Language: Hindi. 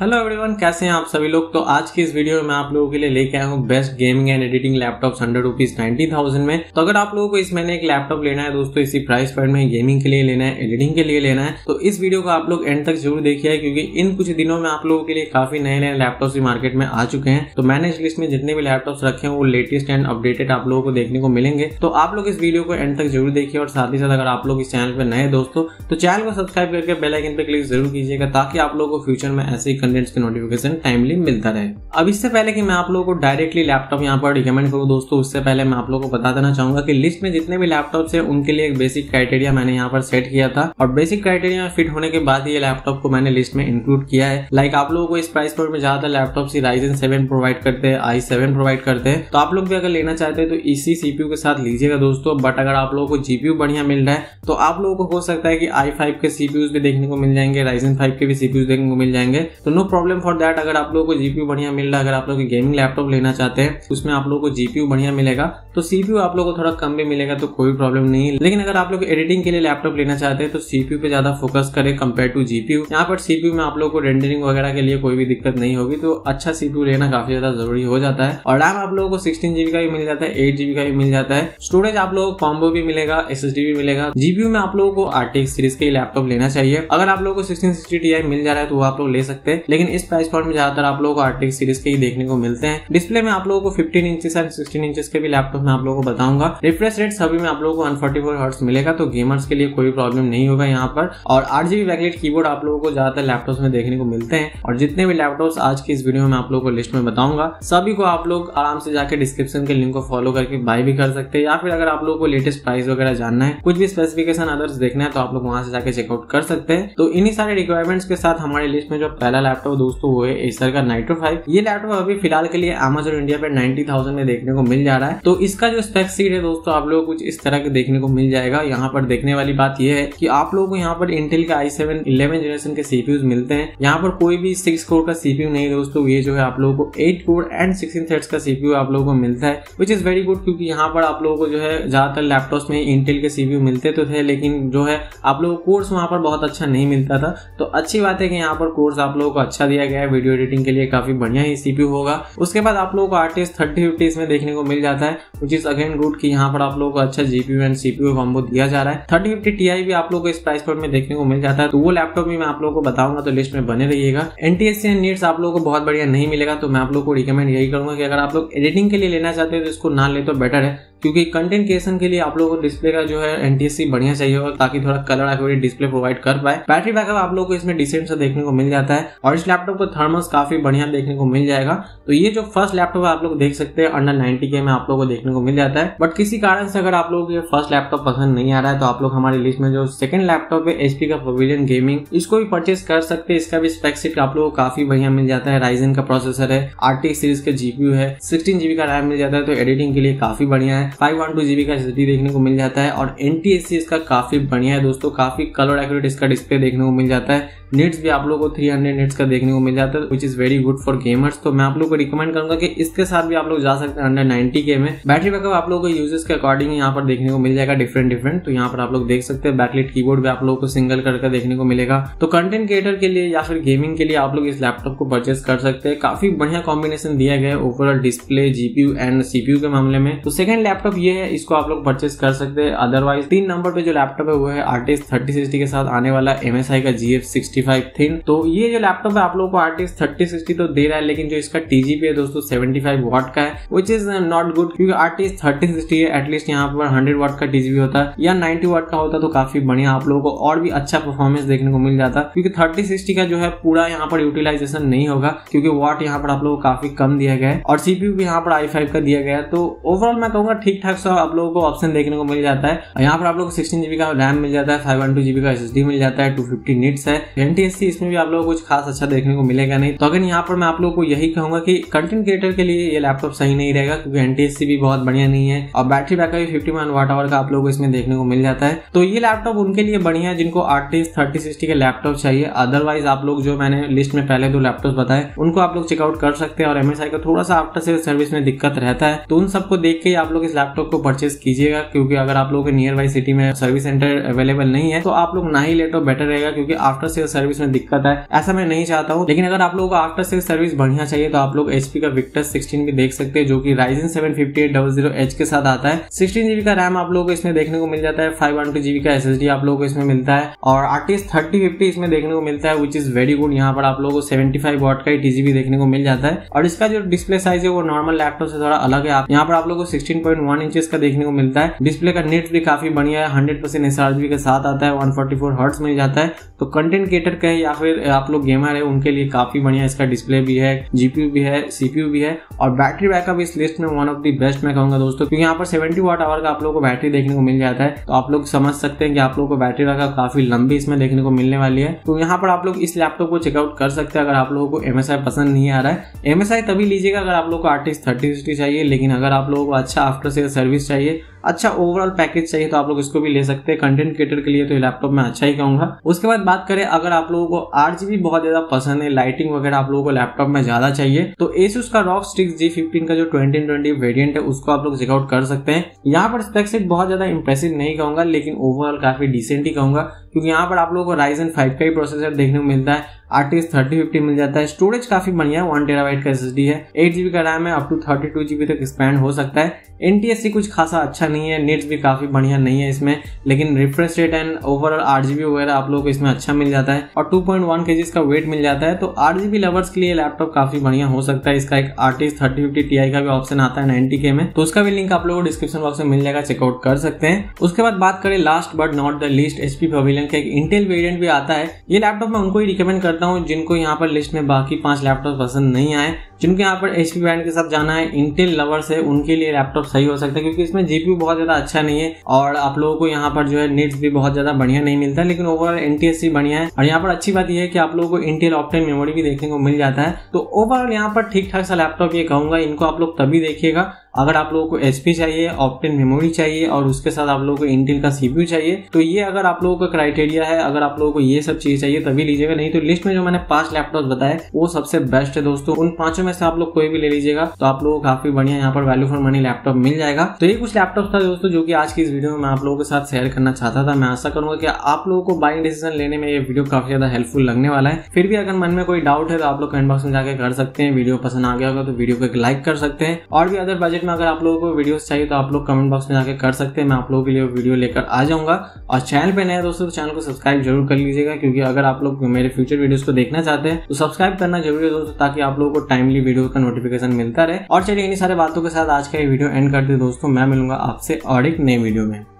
हेलो एवरीवन कैसे हैं आप सभी लोग? तो आज की इस वीडियो में आप लोगों के लिए लेके आया हूँ best gaming and editing laptop hundred rupees ninety thousand में। तो अगर आप लोगों को इस महीने एक लैपटॉप लेना है दोस्तों, इसी प्राइस पॉइंट में गेमिंग के लिए लेना है एडिटिंग के लिए लेना है तो इस वीडियो को आप लोग एंड तक ज़रूर देखिए, क्योंकि इन कुछ दिनों में आप लोगों के लिए काफ़ी नए नए लैपटॉप भी मार्केट में आ चुके हैं। तो मैंने इस लिस्ट में जितने भी लैपटॉप रखे हैं, वो लेटेस्ट एंड अपडेटेड आप लोगों को देखने को मिलेंगे। तो आप लोग इस वीडियो को एंड तक ज़रूर देखिए और साथ ही साथ अगर आप लोग इस चैनल पर नए दोस्तों तो चैनल को सब्सक्राइब करके बेलाइकन पर क्लिक ज़रूर कीजिएगा, ताकि आप लोगों को फ्यूचर में ऐसे ही कंटेंट्स की नोटिफिकेशन टाइमली मिलता रहे। अब इससे पहले कि मैं आप लोगों को डायरेक्टली लैपटॉप यहाँ पर रिकमेंड करूँ दोस्तों, उससे पहले मैं आप लोगों को बता देना चाहूँगा कि लिस्ट में जितने भी लैपटॉप है, उनके लिए एक बेसिक क्राइटेरिया मैंने यहाँ पर सेट किया था। और बेसिक क्राइटेरिया में फिट होने के बाद ये लैपटॉप को मैंने लिस्ट में इंक्लूड किया है। लाइक आप लोगों को इस प्राइस पॉइंट में ज़्यादा लैपटॉप सी राइजन सेवन प्रोवाइड करते हैं आई सेवन प्रोवाइड करते हैं। तो आप लोग भी अगर लेना चाहते हैं तो इसी सीपीयू के साथ लीजिएगा दोस्तों। बट अगर आप लोगों को जीपीयू बढ़िया मिल रहा है तो आप लोगों को हो सकता है कि आई फाइव के सीपीयू भी देखने को मिल जाएँगे राइजन फाइव के भी सीपीयू देखने को मिल जाएँगे। तो नो प्रॉब्लम फॉर दैट। अगर आप लोगों को जीपीयू बढ़िया मिल रहा है, अगर आप लोग गेमिंग लैपटॉप लेना चाहते हैं, उसमें आप लोग को जीपीयू बढ़िया मिलेगा तो सीपीयू आप लोग को थोड़ा कम भी मिलेगा तो कोई प्रॉब्लम नहीं लेकिन अगर आप लोग एडिटिंग के लिए लैपटॉप लेना चाहते हैं तो सीपीयू पे ज़्यादा फोकस करें कंपेयर टू जीपीयू यहाँ पर सीपीयू में आप लोग को रेंडरिंग वगैरह के लिए कोई भी दिक्कत नहीं होगी तो अच्छा सीपीयू लेना काफ़ी ज़्यादा ज़रूरी हो जाता है। और रैम आप लोगों को सिक्सटीन जीबी का भी मिल जाता है एट जीबी का भी मिल जाता है। स्टोरेज आप लोगों को कॉम्बो भी मिलेगा एसएसडी भी मिलेगा। जीपीयू में आप लोगों को आरटीएक्स सीरीज़ के लैपटॉप लेना चाहिए। अगर आप लोगों को सिक्सटीन सिक्सटी टी मिल जा रहा है तो वो आप लोग ले सकते हैं। लेकिन इस प्राइस पॉइंट में ज़्यादातर आप लोगों को आरटीएक्स सीरीज़ के ही देखने को मिलते हैं। डिस्प्ले में आप लोगों को 15 इंचेस एंड 16 इंचेस के भी लैपटॉप में आप लोगों को बताऊँगा। रिफ्रेश रेट सभी में आप लोगों को 144 हर्ट्ज मिलेगा तो गेमर्स के लिए कोई प्रॉब्लम नहीं होगा यहाँ पर। और आठ जीबी बैकलेट कीबोर्ड आप लोगों को ज़्यादातर लैपटॉप में देखने को मिलते हैं। और जितने भी लैपटॉप आज की इस वीडियो में आप लोगों को लिस्ट में बताऊँगा, सभी को आप लोग आराम से जाकर डिस्क्रिप्शन के लिंक को फॉलो करके बाय भी कर सकते हैं। या फिर अगर आप लोगों को लेटेस्ट प्राइस वगैरह जानना है, कुछ भी स्पेसिफिकेशन अदर्स देखना है तो आप लोग वहाँ से जाकर चेकआउट कर सकते हैं। तो इन्हीं सारे रिक्वायरमेंट्स के साथ हमारे लिस्ट में जो पहला लैपटॉप दोस्तों वो है एसर का नाइट्रो फाइव ये लैपटॉप अभी फ़िलहाल के लिए अमेजोन इंडिया पे नाइन्टी थाउज़ेंड में देखने को मिल जा रहा है। तो इसका जो स्पेक सीट है दोस्तों, आप लोगों कुछ इस तरह के देखने को मिल जाएगा। यहाँ पर देखने वाली बात यह है कि आप लोगों को यहाँ पर इंटेल का आई सेवन इलेवन जनरेशन के सीपीयू मिलते हैं। यहाँ पर कोई भी सिक्स कोर का सीपीयू नहीं दोस्तों। ये जो है आप लोगों को eight core and sixteen threads का सीपीयू आप लोगों को मिलता है विच इज़ वेरी गुड क्योंकि यहाँ पर आप लोगों को जो है ज़्यादातर लैपटॉप में इंटेल के सीपीयू मिलते तो थे, लेकिन जो है आप लोगों को कोर्स वहाँ पर बहुत अच्छा नहीं मिलता था। तो अच्छी बात है कि यहाँ पर कोर्स आप लोगों को अच्छा दिया गया है वीडियो एडिटिंग के लिए काफ़ी बढ़िया ही सीपीयू होगा। उसके बाद आप लोगों को आर्टिस्ट थर्टी फिफ्टी इसमें देखने को मिल जाता है विच इज़ अगेन गुड की यहाँ पर आप लोगों को अच्छा जीपीयू एंड सीपीयू कॉम्बो दिया जा रहा है। थर्टी फिफ्टी टी भी आप लोगों को इस प्राइस पॉइंट में देखने को मिल जाता है। तो वो लैपटॉप भी मैं आप लोगों को बताऊँगा तो लिस्ट में बने रहिएगा। एनटीएससी एंड नीड्स आप लोगों को बहुत बढ़िया नहीं मिलेगा तो मैं आप लोग को रिकमेंड यही करूँगा कि अगर आप लोग एडिटिंग के लिए लेना चाहते हैं तो इसको ना ले तो बेटर है। क्योंकि कंटेंट क्रिएशन के लिए आप लोगों को डिस्प्ले का जो है एनटीएससी बढ़िया चाहिए होगा, ताकि थोड़ा कलर एक्यूरेट डिस्प्ले प्रोवाइड कर पाए। बैटरी बैकअप आप लोगों को इसमें डिसेंट सा देखने को मिल जाता है, और इस लैपटॉप को थर्मस काफ़ी बढ़िया देखने को मिल जाएगा। तो ये जो फ़र्स्ट लैपटॉप आप लोग देख सकते हैं अंडर नाइनटी के में आप लोगों को देखने को मिल जाता है। बट किसी कारण से अगर आप लोगों ये फ़र्स्ट लैपटॉप पसंद नहीं आ रहा है तो आप लोग हमारी लिस्ट में जो सेकंड लैपटॉप है एचपी का पवेलियन गेमिंग इसको भी परचेस कर सकते हैं। इसका भी स्पेक्सिट आप लोगों को काफ़ी बढ़िया मिल जाता है। राइजन का प्रोसेसर है आरटी सीरीज़ का जीपीयू है सिक्सटीन जीबी का रैम मिल जाता है तो एडिटिंग के लिए काफ़ी बढ़िया है। फाइव वन टू जीबी का एस देखने को मिल जाता है और एन इसका काफ़ी बढ़िया है दोस्तों, काफ़ी कलर एक्यूरेट इसका डिस्प्ले देखने को मिल जाता है। नेट्स भी आप लोगों को 300 नेट्स का देखने को मिल जाता है which is very good for gamers तो मैं आप लोग को रिकमेंड करूँगा कि इसके साथ भी आप लोग जा सकते हैं अंडर 90 के में। बैटरी बैकअप आप लोगों को यूजेस के अकॉर्डिंग यहाँ पर देखने को मिल जाएगा डिफरेंट डिफरेंट तो यहाँ पर आप लोग देख सकते हैं बैकलेट कीबोर्ड भी आप लोगों को सिंगल करके देखने को मिलेगा। तो कंटेंट क्रिएटर के लिए या फिर गेमिंग के लिए आप लोग इस लैपटॉप को परचेस कर सकते हैं। काफ़ी बढ़िया कॉम्बिनेशन दिया गया है overall display GPU and CPU के मामले में। तो सेकंड लैपटॉप ये है, इसको आप लोग परचेस कर सकते हैं। अदरवाइज़ तीन नंबर पे जो लैपटॉप है, वो है आर्टिस्ट थर्टी सिक्सटी के साथ आने वाला एमएसआई का G F sixty five thin तो ये जो लैपटॉप है, आप लोगों को आर्टिस्ट थर्टी सिक्सटी तो दे रहा है, लेकिन जो इसका टीजीपी है दोस्तों सेवेंटी फाइव वाट का है विच इज़ नॉट गुड क्योंकि आर्टिस्ट थर्टी सिक्सटी है एटलीस्ट यहाँ पर हंड्रेड वॉट का टीजीपी होता है, या नाइन्टी वाट का होता तो काफ़ी बढ़िया आप लोगों को और भी अच्छा परफॉर्मेंस देखने को मिल जाता, क्योंकि थर्टी सिक्सटी का जो है, पूरा यहाँ पर यूटिलाइजेशन नहीं होगा, क्योंकि वॉट यहाँ पर आप लोगों को काफ़ी कम दिया गया है, और सीपीयू भी यहाँ पर आई फाइव का दिया गया है। तो ओवरऑल मैं कहूँगा ठीक ठाक सा आप लोगों को ऑप्शन देखने को मिल जाता है। यहाँ पर आप लोग सिक्सटीन जीबी का रैम मिल जाता है फाइव वन टू जीबी का एस मिल जाता है टू फिफ्टी निट्स है। एनटीएससी इसमें भी आप लोगों को कुछ खास अच्छा देखने को मिलेगा नहीं। तो अगर यहाँ पर मैं आप लोगों को यही कहूँगा कि कंटेंट क्रिएटर के लिए ये लैपटॉप सही नहीं रहेगा, क्योंकि एनटीएससी भी बहुत बढ़िया नहीं है और बैटरी बैकअप भी फिफ्टी वन वाट आवर का आप लोगों को इसमें देखने को मिल जाता है। तो ये लैपटॉप उनके लिए बढ़िया है, जिनको आर्टिस्ट थर्टी सिक्सटी के लैपटॉप चाहिए। अदरवाइज़ आप लोग जो मैंने लिस्ट में पहले दो लैपटॉप बताए, उनको आप लोग चेकआउट कर सकते हैं और एमएसआई का थोड़ा सा आफ्टर सेल सर्विस में दिक्कत रहता है। तो उन सबको देख के आप लोग इस लैपटॉप को परचेज कीजिएगा, क्योंकि अगर आप लोगों के नियर बाई सिटी में सर्विस सेंटर अवेलेबल नहीं है तो आप लोग ना ही ले तो बेटर रहेगा, क्योंकि आफ्टर सेल सर्विस में दिक्कत है। ऐसा मैं नहीं चाहता हूँ, लेकिन अगर आप लोगों को आफ्टर सेल सर्विस बढ़िया चाहिए तो आप लोग एचपी का विक्टस सिक्सटीन भी देख सकते हैं, जो की Ryzen seven fifty eight double zero H के साथ आता है। सिक्सटीन जीबी का रैम आप लोगों को इसमें देखने को मिल जाता है फाइव वन टू जीबी का SSD आप लोगों को इसमें मिलता है, और आर्टिस्ट थर्टी फिफ्टी इसमें देखने को मिलता है विच इज़ वेरी गुड यहाँ पर आप लोगों को सेवेंटी फाइव वॉट का टीजीबी देखने को मिल जाता है, और इसका जो डिस्प्ले साइज़ है, वो नॉर्मल लैपटॉप से थोड़ा अलग है। आप यहाँ पर आप लोगों को सिक्सटीन पॉइंट वन इंचेस का देखने को मिलता है। डिस्प्ले का नेट भी काफ़ी बढ़िया है हंड्रेड परसेंट के साथ आता है वन फोर्टी फोर हर्ट्स मिल जाता है। तो कंटेंट क्रिएटर का या फिर आप लोग गेमर है, उनके लिए काफ़ी बढ़िया इसका डिस्प्ले भी है जीपीयू भी है सीपीयू भी है। और बैटरी बैकअप इस लिस्ट में वन ऑफ़ दी बेस्ट मैं कहूँगा दोस्तों, क्योंकि यहाँ पर सेवेंटी वाट आवर का आप लोग को बैटरी देखने को मिल जाता है। तो आप लोग समझ सकते हैं कि आप लोग को बैटरी बैकअप काफ़ी लंबी इसमें देखने को मिलने वाली है। तो यहाँ पर आप लोग इस लैपटॉप को चेकआउट कर सकते हैं, अगर आप लोगों को एमएसआई पसंद नहीं आ रहा है। एमएसआई तभी लीजिएगा अगर आप लोग को आर्टिस्ट थर्टी चाहिए, लेकिन अगर आप लोगों को अच्छा आफ्टर सेल सर्विस चाहिए। अच्छा ओवरऑल पैकेज चाहिए तो आप लोग इसको भी ले सकते हैं। कंटेंट क्रिएटर के लिए तो लैपटॉप में अच्छा ही कहूँगा। उसके बाद बात करें, अगर आप लोगों को जीबी बहुत ज़्यादा पसंद है लाइटिंग वगैरह आप लोगों को लैपटॉप में ज़्यादा चाहिए तो एसूस का रॉक स्टिक्स जी फिफ्टीन का जो ट्वेंटी ट्वेंटी वेरियंट है, उसको आप लोग चेकआउट कर सकते हैं। यहाँ पर स्पेक्स बहुत ज़्यादा इंप्रेसिव नहीं कहूँगा, लेकिन ओवरऑल काफ़ी डिसेंट ही कहूँगा, क्योंकि यहाँ पर आप लोगों को राइजन फाइव का ही प्रोसेसर देखने को मिलता है। आर्टिस थर्टी फिफ्टी मिल जाता है। स्टोरेज काफ़ी बढ़िया है वन टेराबाइट का एस है। एट जीबी का रैम है up to thirty two GB तक एक्सपैंड हो सकता है। एन कुछ खासा अच्छा नहीं है नेट्स भी काफ़ी बढ़िया नहीं है इसमें, लेकिन रिफ्रेश रेट एंड ओवरऑल आठ जीबी वगैरह आप लोग को इसमें अच्छा मिल जाता है। और टू पॉइंट वन के का वेट मिल जाता है तो आठ जीबी लवर्स के लिए लैपटॉप काफ़ी बढ़िया हो सकता है। इसका एक आर्टिस थर्टी फिफ्टी टी का भी ऑप्शन आता है नाइनटी के में। तो उसका भी लिंक आप लोगों को डिस्क्रिप्शन बॉक्स में मिल जाएगा चेकआउट कर सकते हैं। उसके बाद बात करें last but not the least HP Pavilion का एक इंटेल वेरियंट भी आता है। ये लैपटॉप मैं उनको ही रिकमेंड करता हूँ, जिनको यहाँ पर लिस्ट में बाकी पाँच लैपटॉप पसंद नहीं आए, जिनके यहाँ पर एचपी ब्रांड के साथ जाना है इंटेल लवर्स है, उनके लिए लैपटॉप सही हो सकता है, क्योंकि इसमें जीपीयू बहुत ज़्यादा अच्छा नहीं है, और आप लोगों को यहाँ पर जो है नेट्स भी बहुत ज़्यादा बढ़िया नहीं मिलता है लेकिन ओवरऑल एनटीएससी बढ़िया है, और यहाँ पर अच्छी बात यह है कि आप लोगों को इंटेल ऑप्टेन मेमोरी भी देखने को मिल जाता है तो ओवरऑल यहाँ पर ठीक ठाक सा लैपटॉप ये कहूँगा, इनको आप लोग तभी देखिएगा अगर आप लोगों को एच चाहिए ऑप्टेन मेमोरी चाहिए और उसके साथ आप लोगों को इंटेल का सीपीयू चाहिए तो ये अगर आप लोगों का क्राइटेरिया है, अगर आप लोगों को ये सब चीज़ चाहिए, तभी लीजिएगा। नहीं तो लिस्ट में जो मैंने पाँच लैपटॉप बताए, वो सबसे बेस्ट है दोस्तों। उन पाँचों में से आप लोग कोई भी ले लीजिएगा तो आप लोगों को काफ़ी बढ़िया यहाँ पर वैल्यू फॉर मनी लैपटॉप मिल जाएगा। तो ये कुछ लैपटॉप था दोस्तों, जो कि आज की इस वीडियो में मैं आप लोगों के साथ शेयर करना चाहता था। मैं आशा करूँगा कि आप लोगों को बाइंग डिसीज़न लेने में ये वीडियो काफ़ी ज़्यादा हेल्पफुल लगने वाला है। फिर भी अगर मन में कोई डाउट है तो आप लोग कमेंट बॉक्स में जाकर कर सकते हैं। वीडियो पसंद आ गया होगा तो वीडियो को एक लाइक कर सकते हैं। और भी अदर बजट में अगर आप लोगों को वीडियोस चाहिए तो आप लोग कमेंट बॉक्स में जाकर कर सकते हैं। मैं आप लोगों के लिए वीडियो लेकर आ जाऊँगा। और चैनल पे नए दोस्तों तो चैनल को सब्सक्राइब ज़रूर कर लीजिएगा, क्योंकि अगर आप लोग मेरे फ्यूचर वीडियोस को देखना चाहते हैं तो सब्सक्राइब करना ज़रूरी है दोस्तों, ताकि आप लोगों को टाइमली वीडियो का नोटिफिकेशन मिलता रहे। और चलिए इन सारे बातों के साथ आज का ये वीडियो एंड करते दोस्तों। मैं मिलूँगा आपसे और एक नए वीडियो में।